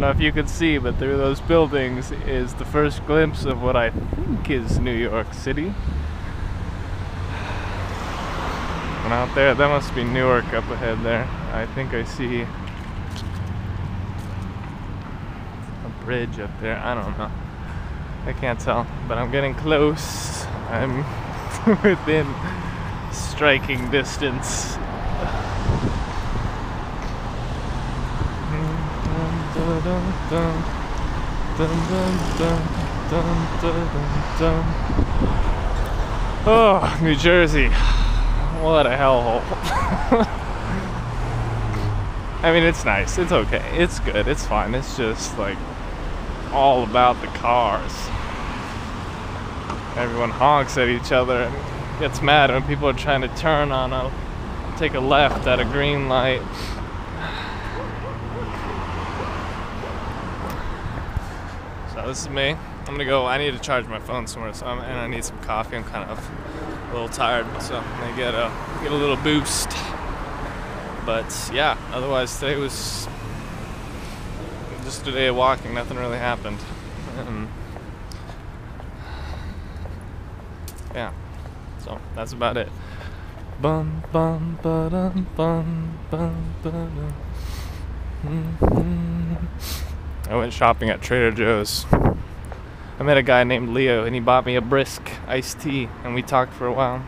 don't know if you can see, but through those buildings is the first glimpse of what I think is New York City. And out there, that must be Newark up ahead there. I think I see a bridge up there. I don't know. I can't tell, but I'm getting close. I'm within striking distance. Oh, New Jersey. What a hellhole. I mean, it's nice. It's okay. It's good. It's fine. It's just like all about the cars. Everyone honks at each other and gets mad when people are trying to turn on a take a left at a green light. This is me. I'm gonna go. I need to charge my phone somewhere, so I'm, and I need some coffee. I'm kind of a little tired, so I'm gonna get a get a little boost. But yeah, otherwise today was just a day of walking. Nothing really happened. Um, yeah, so that's about it. Bum bum ba-dum, bum bum ba-dum. Mhm. I went shopping at Trader Joe's. I met a guy named Leo and he bought me a brisk iced tea and we talked for a while.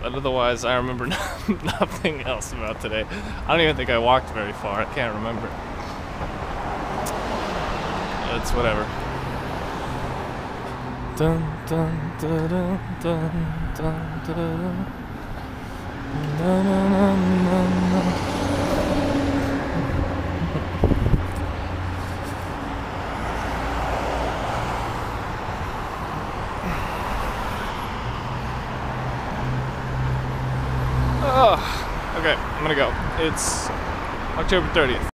But otherwise, I remember nothing else about today. I don't even think I walked very far. I can't remember. It's whatever. Dun dun dun dun dun dun dun. Na, na, na, na, na. Oh, okay, I'm gonna go. It's October 30th.